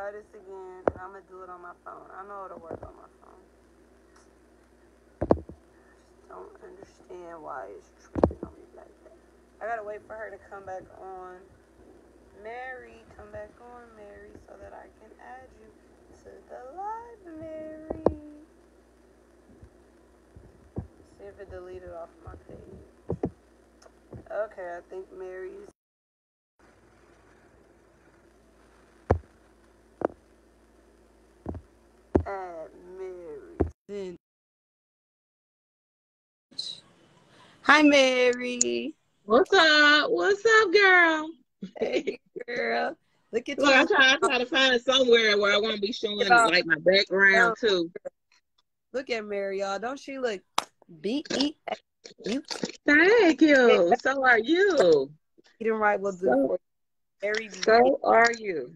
try this again, and I'm gonna do it on my phone. I know it'll work on my phone. Just don't understand why it's tripping on me like that. I gotta wait for her to come back on. Mary, come back on, Mary, so that I can add you to the live, Mary. See if it deleted off my page. Okay, I think Mary's. Mary. Then. Hi, Mary. What's up? What's up, girl? Hey, girl. Look at Look, you. I'm trying, I'm trying to find it somewhere where I won't be showing like my background too. Look at Mary, y'all. Don't she look B E you Thank you. So are you? eating right will do So- for you. Mary B. So are you?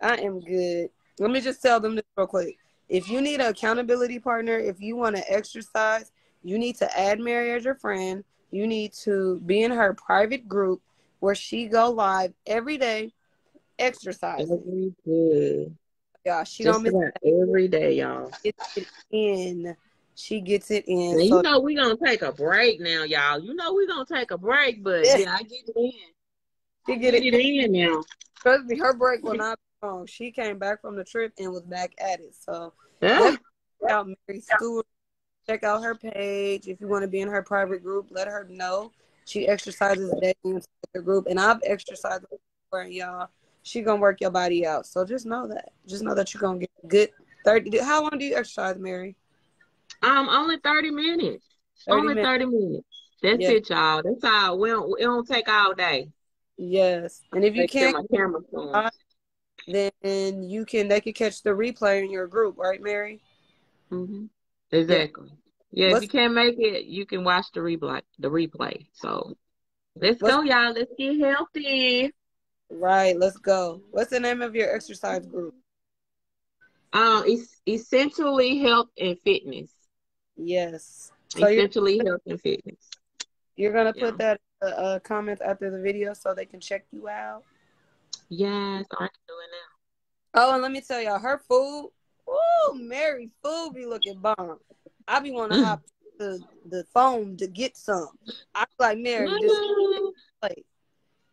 I am good. Let me just tell them this real quick. If you need an accountability partner, if you want to exercise, you need to add Mary as your friend. You need to be in her private group where she go live every day exercising. Every day. Yeah, she Just don't miss every day, y'all. gets it in. She gets it in. So you know we're gonna take a break now, y'all. You know we're gonna take a break, but Yeah. yeah, I get it in. she get get it it in now. Trust me, her break will not be long. She came back from the trip and was back at it. So Yeah. check out Mary Stewart. Check out her page. If you want to be in her private group, let her know. She exercises daily in her group, and I've exercised before, and y'all. She gonna work your body out. So just know that. Just know that you're gonna get good thirty. How long do you exercise, Mary? Um, only 30 minutes. 30 only minutes. 30 minutes. That's Yeah. it, y'all. That's all. We don't, it don't take all day. Yes. And if you can't, my camera's on. Then you can. They can catch the replay in your group, right, Mary? hmm Exactly. Yeah, if you can't make it, you can watch the replay. The replay. So let's go, y'all. Let's get healthy. Right. Let's go. What's the name of your exercise group? Um, it's essentially health and fitness. Yes. So essentially health and fitness. you're gonna put Yeah. that uh, uh, comments after the video so they can check you out. Yes, I can do it now. Oh, and let me tell y'all, her food. Ooh, Mary food be looking bomb. I be want to Mm. hop the the phone to get some. I like Mary, just plate.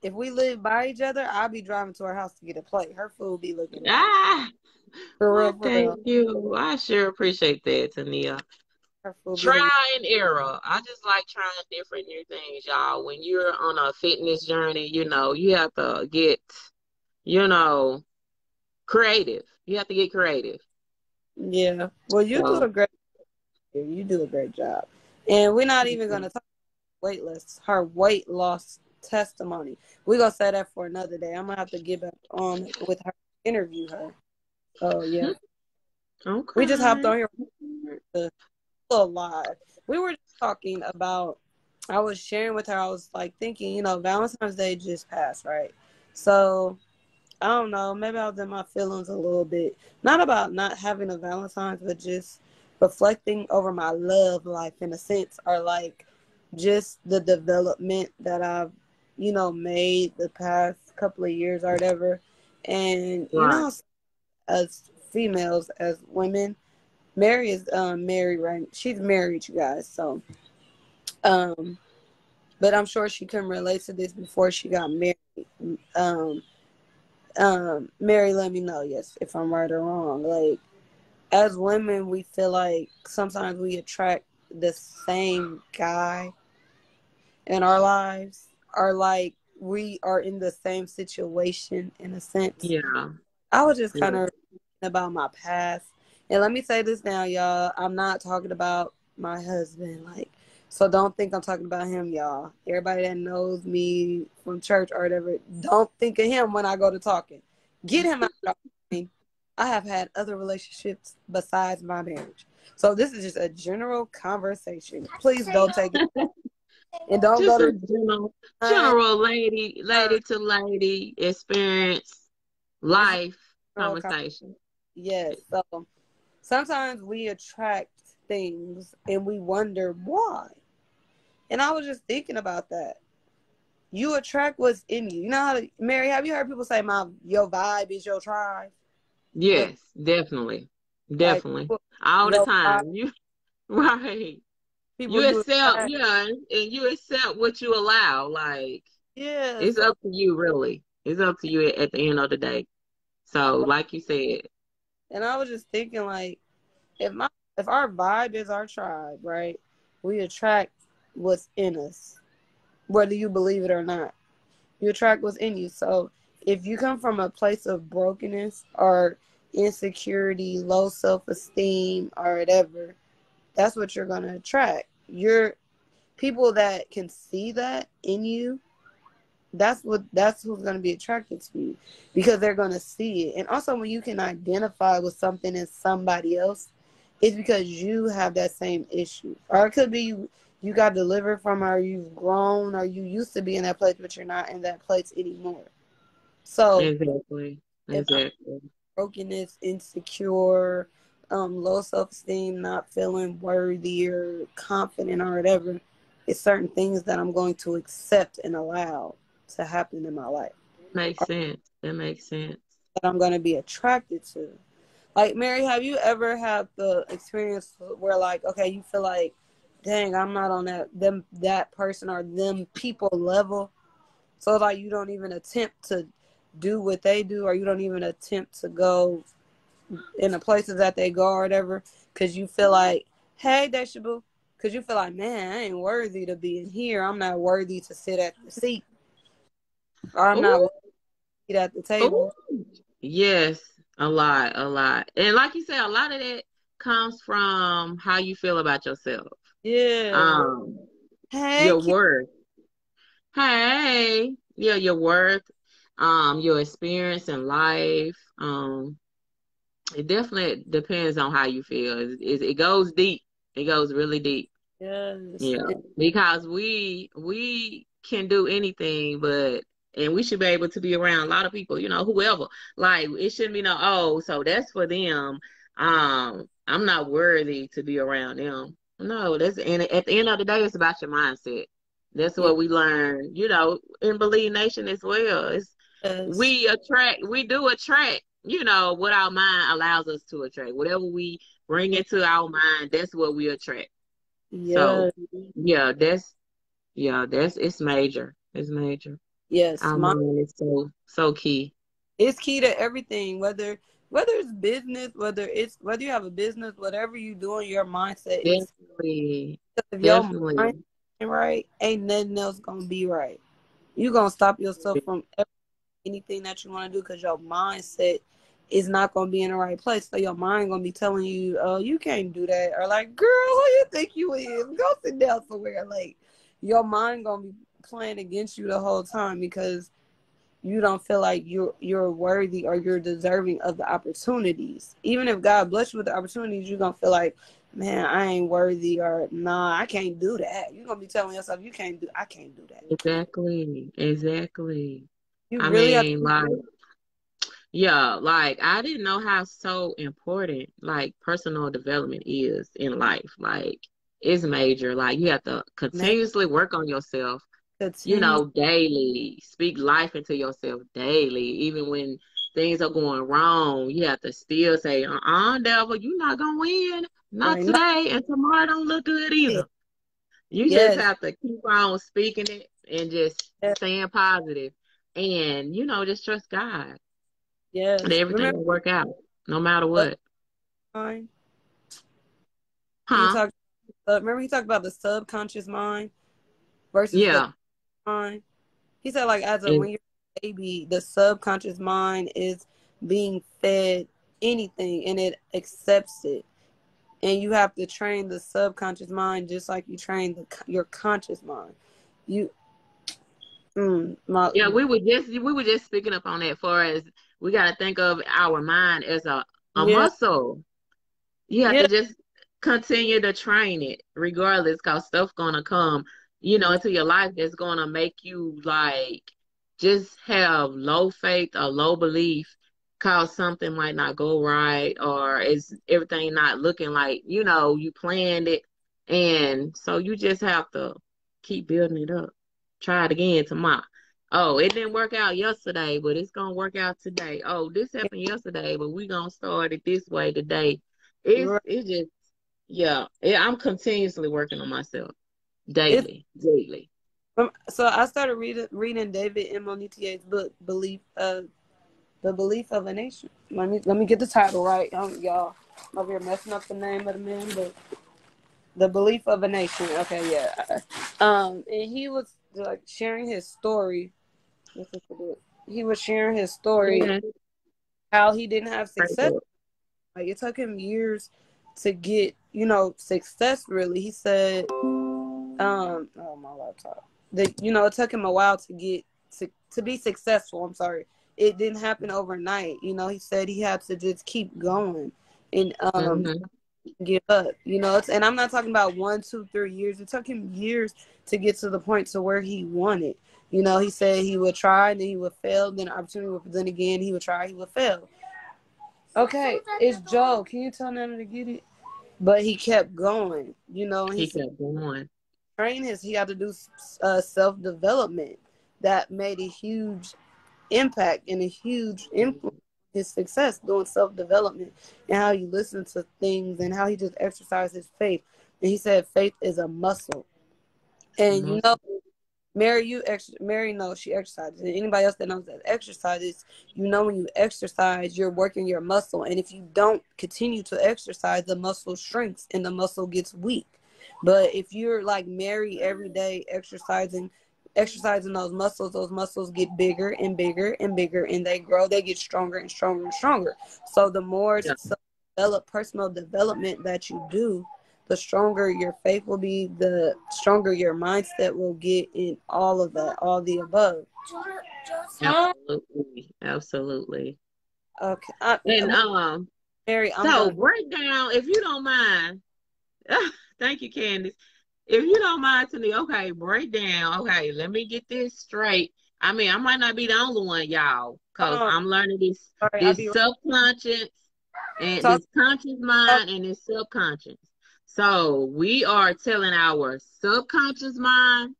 If we live by each other, I'll be driving to her house to get a plate. Her food be looking Ah, for real, for real. thank you. I sure appreciate that, Tania. Her food be looking- Try and error. I just like trying different new things, y'all. When you're on a fitness journey, you know, you have to get, you know, creative. You have to get creative. Yeah. Well, you do a great. You do a great job, and we're not even gonna talk weight loss. Her weight loss testimony. We're gonna say that for another day. I'm gonna have to get back on with her, interview her. Oh yeah, Okay. we just hopped on here a live. We were just talking about. I was sharing with her. I was like thinking, you know, Valentine's Day just passed, right? So I don't know. Maybe I was in my feelings a little bit. Not about not having a Valentine's, but just reflecting over my love life in a sense, or like just the development that I've, you know, made the past couple of years or whatever. And you Right. know, as females, as women, Mary is um, married, right? She's married, you guys. So, um, but I'm sure she couldn't relate to this before she got married. Um, um, Mary, let me know, yes, if I'm right or wrong. Like, as women, we feel like sometimes we attract the same guy in our lives, or like we are in the same situation in a sense. Yeah. I was just kind of about my past. And let me say this now, y'all. I'm not talking about my husband. Like, so don't think I'm talking about him, y'all. Everybody that knows me from church or whatever, don't think of him when I go to talking. Get him out. of me. I have had other relationships besides my marriage. So this is just a general conversation. Please don't take it. And don't Just go a to general, general lady, lady to lady experience, life conversation. Yes. So sometimes we attract things and we wonder why. And I was just thinking about that. You attract what's in you. You know how to, Mary, have you heard people say my your vibe is your tribe? Yes, definitely. Definitely. Like, All the time. You right. you accept yeah, and you accept what you allow. Like yeah. It's up to you really. It's up to you at the end of the day. So like you said. And I was just thinking like if my if our vibe is our tribe, right? We attract what's in us. Whether you believe it or not. You attract what's in you. So if you come from a place of brokenness or insecurity, low self esteem, or whatever, that's what you're gonna attract. You're people that can see that in you. That's what that's who's gonna be attracted to you because they're gonna see it. And also when you can identify with something in somebody else, it's because you have that same issue. Or it could be you, you got delivered from or you've grown or you used to be in that place but you're not in that place anymore. So exactly. Exactly. Brokenness, insecure, um, low self esteem, not feeling worthy or confident or whatever, it's certain things that I'm going to accept and allow to happen in my life. Makes sense. That makes sense. That I'm going to be attracted to. Like Mary, have you ever had the experience where like, okay, you feel like, dang, I'm not on that them that person or them people level, so like you don't even attempt to do what they do, or you don't even attempt to go in the places that they go or whatever, because you feel like, hey, Deshabu, because you feel like, man, I ain't worthy to be in here. I'm not worthy to sit at the seat, or I'm Ooh. not worthy at the table. Ooh. Yes, a lot, a lot, and like you said, a lot of that comes from how you feel about yourself. Yeah. Um. Hey, your worth. Hey, yeah, your worth, um, your experience in life, um, it definitely depends on how you feel. It, it, it goes deep. It goes really deep. Yes. Yeah. Because we we can do anything, but and we should be able to be around a lot of people. You know, whoever. Like it shouldn't be no. Oh, so that's for them. Um, I'm not worthy to be around them. No, that's and at the end of the day, it's about your mindset. That's what we learn. You know, in Believe Nation as well. It's yes. we attract. We do attract you know, what our mind allows us to attract. Whatever we bring into our mind, that's what we attract. Yeah. So yeah, that's yeah, that's it's major. It's major. Yes. My, mind is so so key. It's key to everything, whether whether it's business, whether it's whether you have a business, whatever you doing, your mindset Definitely. is Definitely. mindset right, ain't nothing else gonna be right. You gonna stop yourself from anything that you want to do because your mindset is not gonna be in the right place. So your mind gonna be telling you, "Oh, you can't do that," or like, "Girl, who you think you is? Go sit down somewhere." Like your mind gonna be playing against you the whole time because you don't feel like you're you're worthy or you're deserving of the opportunities. Even if God bless you with the opportunities, you're gonna feel like, man, I ain't worthy or nah, I can't do that. You're gonna be telling yourself you can't do I can't do that. Exactly. Exactly. You I really mean, like yeah, like I didn't know how so important like personal development is in life. Like it's major. Like you have to continuously work on yourself. Continue. You know, daily. Speak life into yourself daily. Even when things are going wrong, you have to still say, uh uh devil, you're not gonna win. Not right. today. And tomorrow don't look good either. You yes. just have to keep on speaking it and just yes. staying positive and you know just trust God. Yes, and everything remember, will work out no matter what. Mind. Huh? Talk, uh, remember he talked about the subconscious mind versus yeah mind. He said like as a when you're a baby, the subconscious mind is being fed anything and it accepts it and you have to train the subconscious mind just like you train the your conscious mind. You Mm, my, yeah, we were just we were just speaking up on that. For as we got to think of our mind as a a yeah. muscle. You have yeah. to just continue to train it, regardless, cause stuff gonna come, you know, into your life that's gonna make you like just have low faith or low belief, cause something might not go right, or is everything not looking like you know you planned it, and so you just have to keep building it up try it again tomorrow. Oh, it didn't work out yesterday, but it's gonna work out today. Oh, this happened yesterday, but we gonna start it this way today. It's right. just yeah. It, I'm continuously working on myself daily, it's, daily. So I started reading reading David M. Monetier's book, Belief uh The Belief of a Nation. Let me let me get the title right. Um, y'all I'm over here messing up the name of the man, but The Belief of a Nation. Okay, yeah. Um and he was like sharing his story he was sharing his story, mm-hmm. how he didn't have success. Like it took him years to get, you know, success. Really, he said, um, oh my laptop. That you know, it took him a while to get to to be successful. I'm sorry, it didn't happen overnight. You know, he said he had to just keep going and um. Mm-hmm give up. You know, and I'm not talking about one, two, three years. It took him years to get to the point to where he wanted. You know, he said he would try, and then he would fail, then opportunity would present again, he would try, he would fail. Okay, it's Joe. Can you tell them to get it? But he kept going. You know, he, he kept going. Train his. He had to do uh, self development that made a huge impact and a huge influence his success doing self development and how you listen to things and how he just exercised his faith. And he said faith is a muscle. And mm-hmm. you know, Mary, you ex- Mary knows she exercises. And anybody else that knows that exercises, you know when you exercise, you're working your muscle. And if you don't continue to exercise, the muscle shrinks and the muscle gets weak. But if you're like Mary every day exercising, exercising those muscles, those muscles get bigger and bigger and bigger and they grow, they get stronger and stronger and stronger. So the more yeah. develop personal development that you do, the stronger your faith will be, the stronger your mindset will get in all of that, all the above. Absolutely. Absolutely. Okay. I, and um Mary, I'm so break down if you don't mind. thank you, Candice. If you don't mind to me, okay, break down. Okay, let me get this straight. I mean, I might not be the only one, y'all, because uh-huh. I'm learning this Sorry, this subconscious and Talk- this conscious mind and this subconscious. So we are telling our subconscious mind,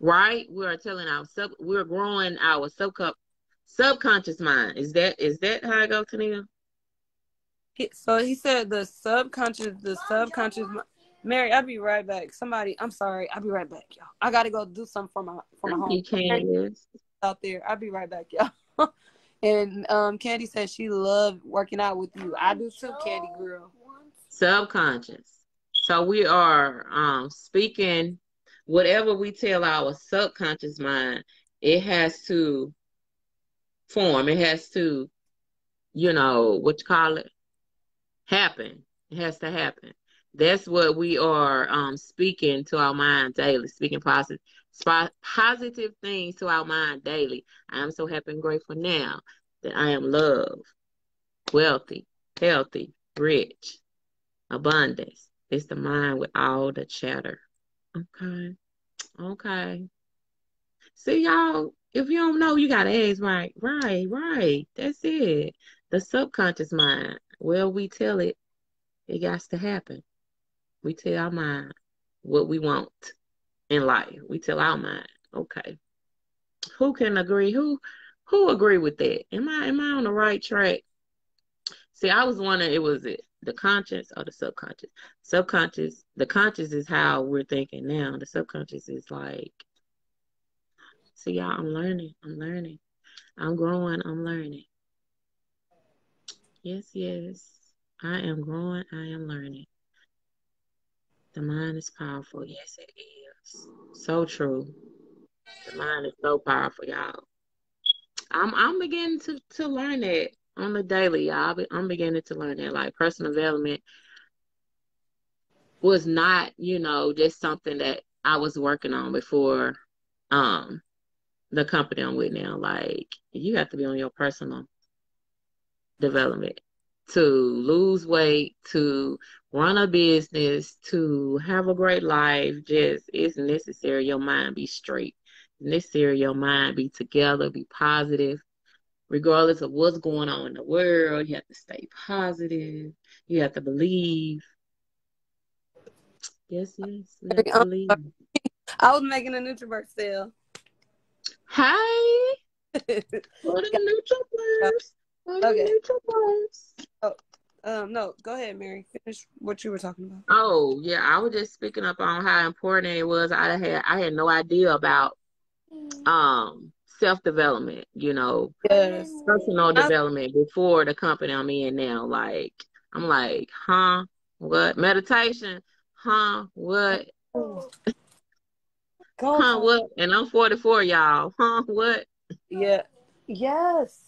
right? We are telling our sub we're growing our sub subconscious mind. Is that is that how I go, Tania? So he said the subconscious, the subconscious. Mary, I'll be right back. Somebody, I'm sorry, I'll be right back, y'all. I gotta go do something for my for my home. Out there, I'll be right back, y'all. and um, Candy said she loved working out with you. I do too, Candy girl subconscious. So we are um, speaking whatever we tell our subconscious mind, it has to form. It has to, you know, what you call it, happen. It has to happen. That's what we are um, speaking to our mind daily, speaking positive, positive things to our mind daily. I am so happy and grateful now that I am loved, wealthy, healthy, rich, abundance. It's the mind with all the chatter. Okay. Okay. See, y'all, if you don't know, you got to ask, right? Right, right. That's it. The subconscious mind. Well, we tell it, it got to happen. We tell our mind what we want in life. We tell our mind, okay. Who can agree? Who who agree with that? Am I am I on the right track? See, I was wondering it was it the conscious or the subconscious. Subconscious, the conscious is how we're thinking now. The subconscious is like, see, y'all, I'm learning. I'm learning. I'm growing. I'm learning. Yes, yes. I am growing. I am learning. The mind is powerful. Yes, it is. So true. The mind is so powerful, y'all. I'm I'm beginning to to learn it on the daily, y'all. I'm beginning to learn that like personal development was not, you know, just something that I was working on before um the company I'm with now. Like you have to be on your personal development to lose weight, to run a business, to have a great life. Just it's necessary your mind be straight. It's necessary your mind be together, be positive, regardless of what's going on in the world. You have to stay positive. You have to believe. Yes, yes. Um, believe. I was making a NutriBurst sale. Hi. what are the neutral players? What are okay. the neutral players? Oh, um, no, go ahead, Mary. Finish what you were talking about. Oh, yeah, I was just speaking up on how important it was. I had I had no idea about um self development, you know, yes. personal development before the company I'm in now. Like I'm like, huh? What? Meditation? Huh? What? Go huh? What? And I'm 44, y'all. Huh? What? Yeah. Yes.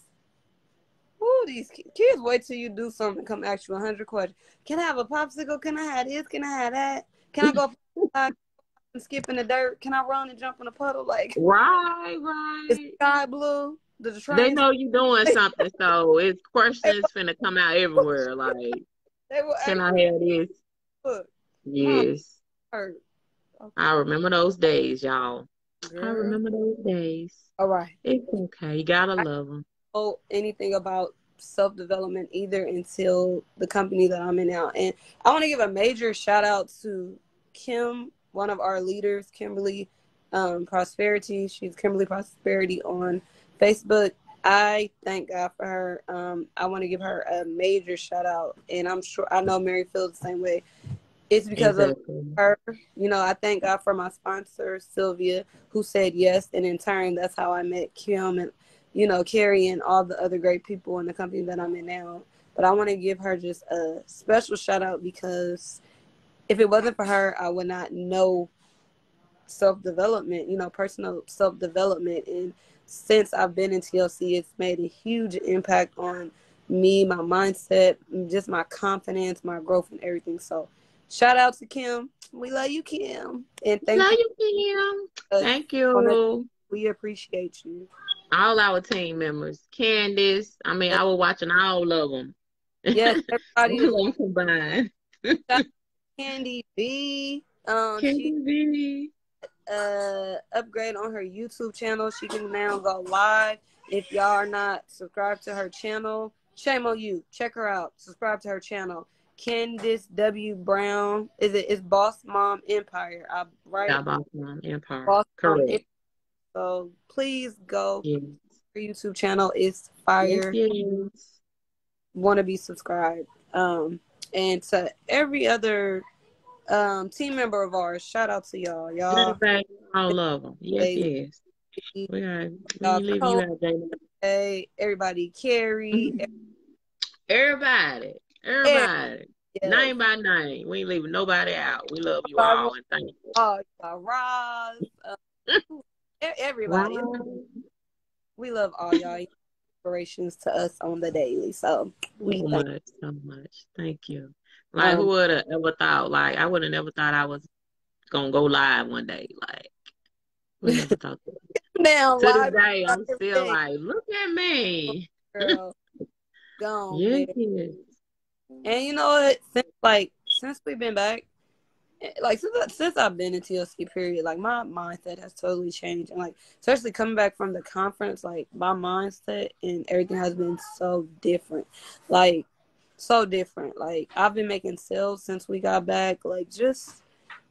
Ooh, these kids wait till you do something, come ask you a hundred questions. Can I have a popsicle? Can I have this? Can I have that? Can I go and skip in the dirt? Can I run and jump in a puddle? Like right, right. It's sky blue. The they know you doing something, so it's questions finna come out everywhere. Like, can I have this? Look, yes. Okay. I remember those days, y'all. Girl. I remember those days. All right. It's okay. You gotta I, love them know anything about self development either until the company that I'm in now. And I want to give a major shout out to Kim, one of our leaders, Kimberly um, Prosperity. She's Kimberly Prosperity on Facebook. I thank God for her. Um, I want to give her a major shout out, and I'm sure I know Mary feels the same way. It's because exactly. of her. You know, I thank God for my sponsor Sylvia, who said yes, and in turn, that's how I met Kim and you know, Carrie and all the other great people in the company that I'm in now. But I want to give her just a special shout out because if it wasn't for her, I would not know self development, you know, personal self development. And since I've been in TLC, it's made a huge impact on me, my mindset, just my confidence, my growth, and everything. So, shout out to Kim. We love you, Kim. And thank love you, Kim. Thank you. We appreciate you all our team members. Candice, I mean, I was watching all of them. Yes, everybody combined. Candy B, um, Candy she, B. Uh, upgrade on her YouTube channel. She can now go live. If y'all are not subscribed to her channel, shame on you. Check her out. Subscribe to her channel. Candice W. Brown. Is it? Is Boss Mom Empire? I right. Yeah, Boss Mom Empire. Boss Correct. Mom so please go. Yes. Her YouTube channel is fire. Yes, yes. Want to be subscribed. Um, and to every other um team member of ours, shout out to y'all. Y'all, all love them. Yes, yes. We are. We leave you out, Hey, everybody, Carrie. everybody, everybody. Yes. Name by name. We ain't leaving nobody out. We love you all and thank you. Oh, Roz. Uh, everybody. Wow. We love all y'all inspirations to us on the daily. So we so much, so much. Thank you. Like um, who would have ever thought? Like I would have never thought I was gonna go live one day. Like we never thought that. now to this day, I'm still like, look at me. Girl, gone. yes. And you know what? Since like since we've been back, like since since I've been in TLC period, like my mindset has totally changed, and like especially coming back from the conference, like my mindset and everything has been so different, like so different. Like I've been making sales since we got back, like just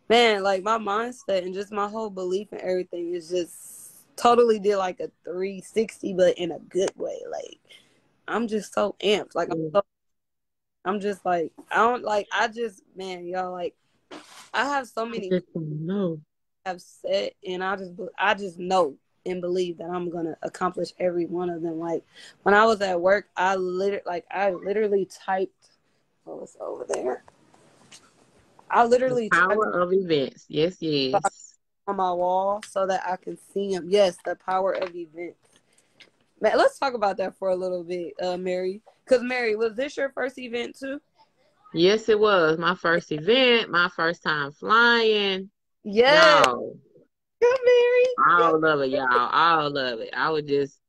man, like my mindset and just my whole belief and everything is just totally did like a 360, but in a good way. Like I'm just so amped, like I'm so, I'm just like I don't like I just man, y'all like I have so many no have said, and I just I just know and believe that I'm gonna accomplish every one of them. Like when I was at work, I literally like I literally typed. What was over there? I literally the power of events. Yes, yes. On my wall so that I can see them. Yes, the power of events. Man, let's talk about that for a little bit, uh, Mary. Because Mary, was this your first event too? Yes, it was my first event, my first time flying. Yeah. Y'all, Good, Mary. All of it, y'all. All of it. I was just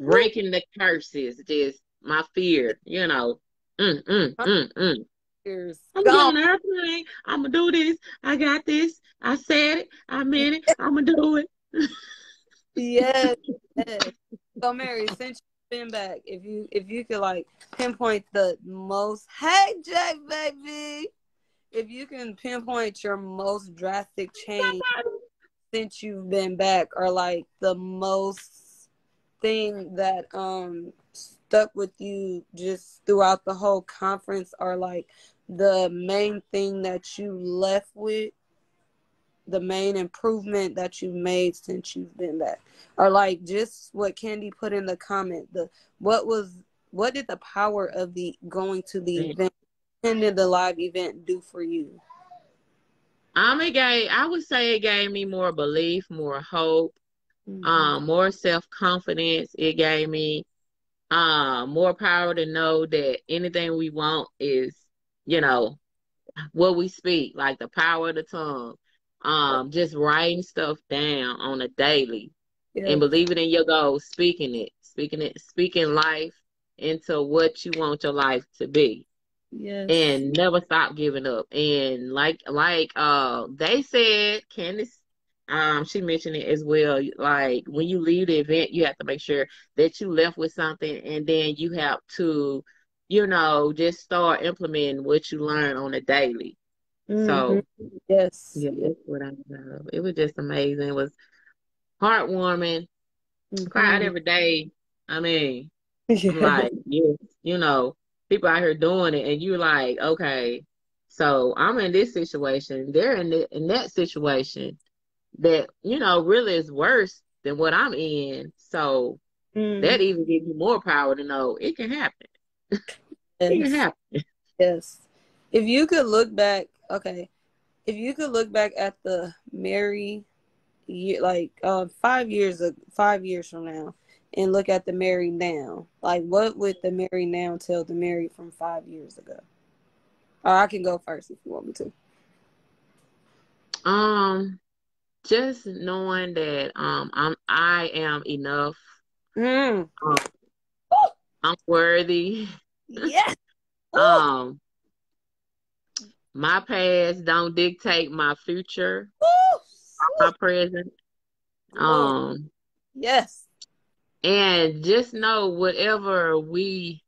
breaking the curses, just my fear, you know. Mm, mm, mm, mm. I'm going on airplane. I'm gonna do this. I got this. I said it. I meant it. I'm gonna do it. yes. yes. So, Mary, since spin back, if you if you could like pinpoint the most, hey Jay baby, if you can pinpoint your most drastic change since you've been back or like the most thing that um stuck with you just throughout the whole conference or like the main thing that you left with the main improvement that you've made since you've been back? Or like just what candy put in the comment the what was what did the power of the going to the event attending the live event do for you? Um it gave i would say it gave me more belief more hope mm-hmm. um more self-confidence. It gave me um more power to know that anything we want is you know what we speak like the power of the tongue um just writing stuff down on a daily yeah. and believing in your goals speaking it speaking it speaking life into what you want your life to be yes. and never stop giving up and like like uh they said candace um she mentioned it as well like when you leave the event you have to make sure that you left with something and then you have to you know just start implementing what you learn on a daily Mm-hmm. So yes, yeah, that's what I love. It was just amazing. It was heartwarming. Mm-hmm. Cried every day. I mean, like you, you know, people out here doing it, and you're like, okay, so I'm in this situation. They're in the, in that situation that you know really is worse than what I'm in. So mm. that even gives you more power to know it can happen. Yes. it can happen. Yes. If you could look back okay, if you could look back at the Mary, year, like uh, five years of five years from now, and look at the Mary now, like what would the Mary now tell the Mary from five years ago? Or I can go first if you want me to. Um, just knowing that um I'm I am enough. Mm. Um, I'm worthy. Yes. um my past don't dictate my future, my present. Um, yes. And just know whatever we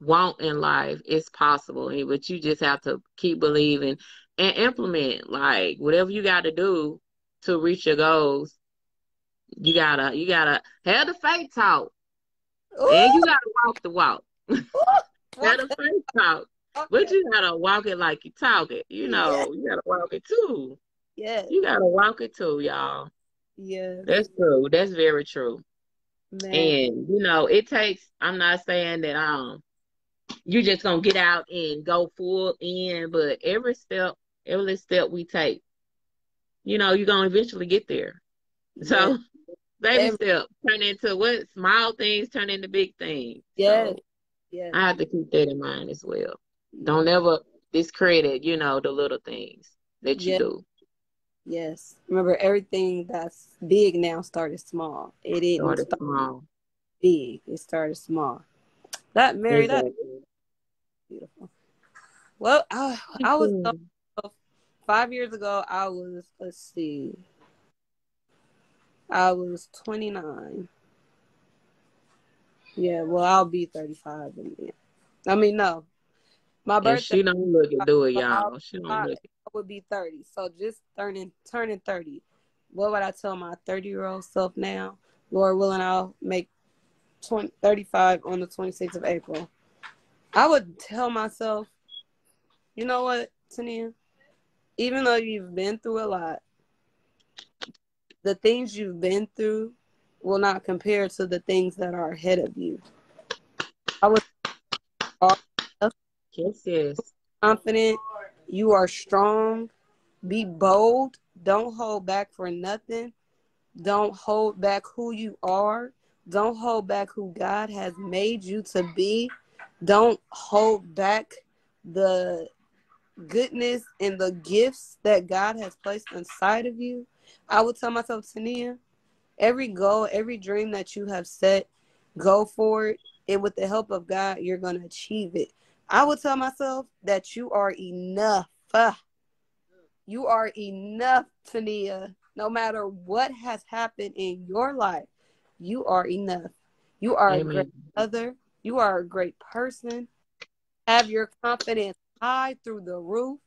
want in life is possible, but you just have to keep believing and implement. Like whatever you got to do to reach your goals, you gotta you gotta have the faith talk, Ooh. and you gotta walk the walk. have the faith talk. Okay. But you gotta walk it like you talk it. You know, yeah. you gotta walk it too. Yeah. You gotta walk it too, y'all. Yeah. That's true. That's very true. Man. And you know, it takes I'm not saying that um you just gonna get out and go full in, but every step, every step we take, you know, you're gonna eventually get there. So yeah. baby every- step turn into what small things turn into big things. Yeah. So yeah. I have to keep that in mind as well. Don't ever discredit, you know, the little things that you do. Yes. Remember, everything that's big now started small. It didn't started start small. big. It started small. That Mary, exactly. that beautiful. Well, I, I was five years ago. I was let's see. I was twenty nine. Yeah, well, I'll be thirty five. I mean, no, my birthday. And she don't look and do it, y'all. She don't look. I would be thirty, so just turning turning thirty. What would I tell my thirty year old self now? Lord willing, I'll make 20, 35 on the twenty sixth of April. I would tell myself, you know what, Tania? Even though you've been through a lot, the things you've been through will not compare to the things that are ahead of you. I would Yes. Confident. You are strong. Be bold. Don't hold back for nothing. Don't hold back who you are. Don't hold back who God has made you to be. Don't hold back the goodness and the gifts that God has placed inside of you. I would tell myself, Tania, every goal, every dream that you have set, go for it. And with the help of God, you're going to achieve it. I would tell myself that you are enough. You are enough, Tania. No matter what has happened in your life, you are enough. You are Amen. a great mother. You are a great person. Have your confidence high through the roof.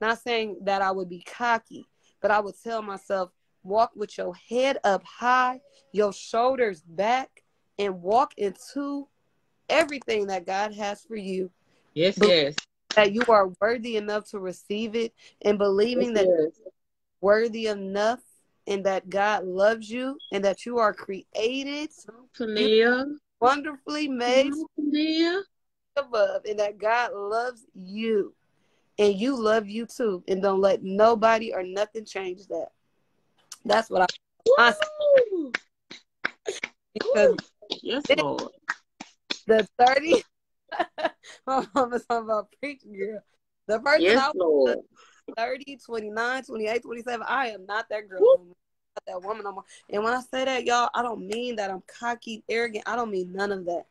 Not saying that I would be cocky, but I would tell myself walk with your head up high, your shoulders back, and walk into everything that God has for you. Yes, yes. That you are worthy enough to receive it and believing yes, that yes. worthy enough and that God loves you and that you are created wonderfully made above and that God loves you and you love you too and don't let nobody or nothing change that. That's what I, I because yes, Lord. The 30 my mama's talking about preaching girl. The person yes, I was 30, 29, 28, 27. I am not that girl. Not that woman no more. And when I say that, y'all, I don't mean that I'm cocky, arrogant. I don't mean none of that.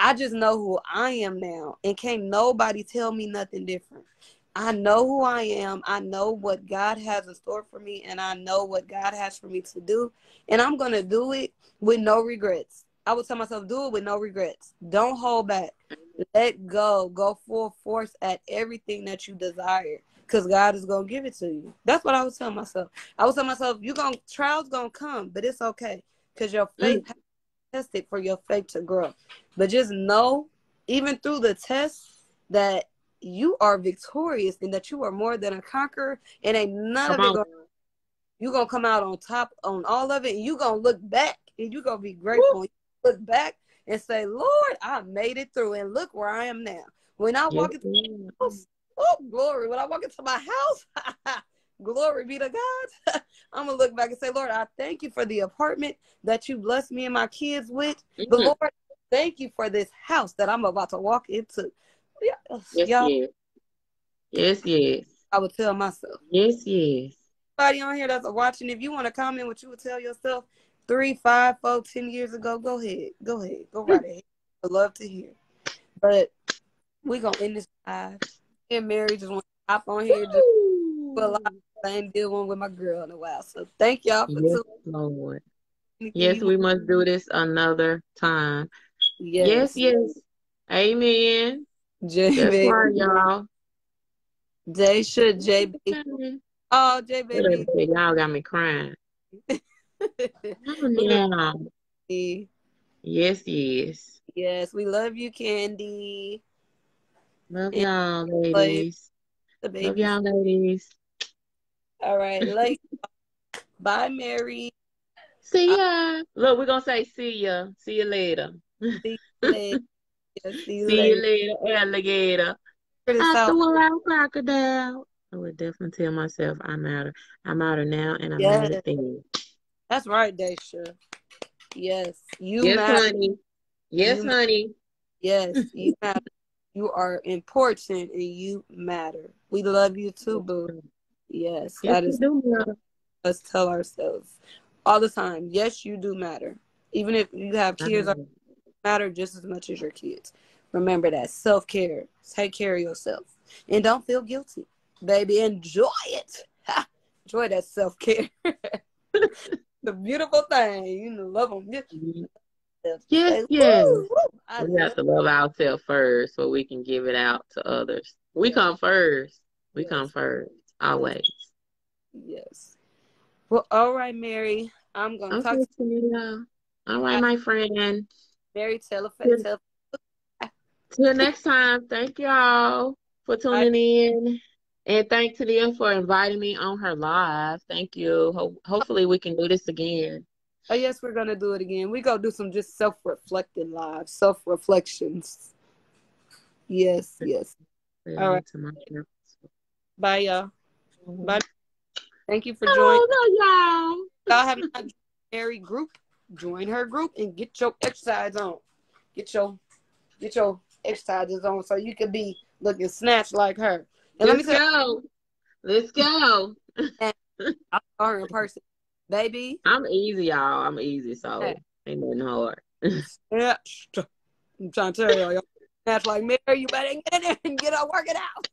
I just know who I am now, and can't nobody tell me nothing different. I know who I am. I know what God has in store for me, and I know what God has for me to do. And I'm going to do it with no regrets. I would tell myself, do it with no regrets. Don't hold back. Let go. Go full force at everything that you desire. Because God is gonna give it to you. That's what I was telling myself. I was telling myself, you gonna trials gonna come, but it's okay. Because your faith mm. tested for your faith to grow. But just know, even through the test, that you are victorious and that you are more than a conqueror and ain't none come of it gonna, you gonna come out on top on all of it and you're gonna look back and you're gonna be grateful look back and say lord i made it through and look where i am now when i walk into my house oh glory when i walk into my house glory be to god i'm gonna look back and say lord i thank you for the apartment that you blessed me and my kids with mm-hmm. but lord thank you for this house that i'm about to walk into Yes, y'all. yes. Yes, yes. I would tell myself. Yes, yes. Anybody on here that's watching, if you want to comment what you would tell yourself three, five, four, ten years ago, go ahead. Go ahead. Go right ahead. I'd love to hear. But we gonna end this live. And Mary just want to hop on here just a lot same deal one with my girl in a while. So thank y'all for yes, Lord. Yes, we must do this another time. Yes, yes. yes. Amen. J That's right, y'all. J should J Oh, J baby. Y'all got me crying. yeah. Yes, yes. Yes, we love you, Candy. Love and y'all, ladies. Love y'all, ladies. All right, like, bye, Mary. See uh, ya. Look, we're gonna say see ya. See you later. See you later. See you, See later. you later, alligator. After a while, crocodile. I would definitely tell myself I'm out. Of, I'm out of now, and I'm yes. out of then. That's right, Daisha. Yes, you. Yes, matter. honey. Yes, you honey. Yes, you matter. You are important, and you matter. We love you too, boo. Yes, yes that is. Let's tell ourselves all the time. Yes, you do matter. Even if you have kids matter just as much as your kids. Remember that self care. Take care of yourself, and don't feel guilty, baby. Enjoy it. Ha! Enjoy that self care. the beautiful thing. You know, love them. Yes, yes. Woo, woo. We have to love ourselves first so we can give it out to others. We come first. We yes. come first, always. Yes. Well, all right, Mary. I'm going to okay, talk to you. All right, my friend. Mary, tell a tell. Till next time, thank y'all for tuning in. And thank Talia for inviting me on her live. Thank you. Ho- hopefully we can do this again. Oh yes, we're gonna do it again. We go do some just self-reflecting live, self-reflections. Yes, yes. All right. Bye, y'all. Mm-hmm. Bye. Thank you for joining. Oh, no, y'all. Y'all have not Mary group join her group and get your exercise on. Get your get your exercises on so you can be looking snatched like her. And Let's let me go. Let's go. I saw her in person. Baby. I'm easy, y'all. I'm easy, so hey. ain't nothing hard. yeah. I'm trying to tell y'all, y'all snatch like Mary, you better get in and get up, work it out.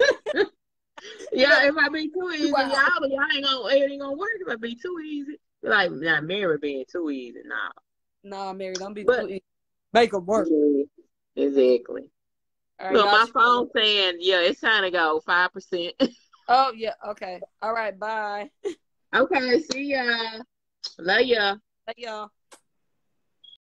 yeah, if I be too easy, wow. y'all, y'all ain't gonna it ain't gonna work if I be too easy. Like not Mary being too easy. Nah. Nah, Mary, don't be but, too easy. Make them work. Exactly. Right, Look, my phone saying, yeah, it's time to go. Five percent. oh yeah. Okay. All right. Bye. Okay, see ya. Love ya. Love y'all.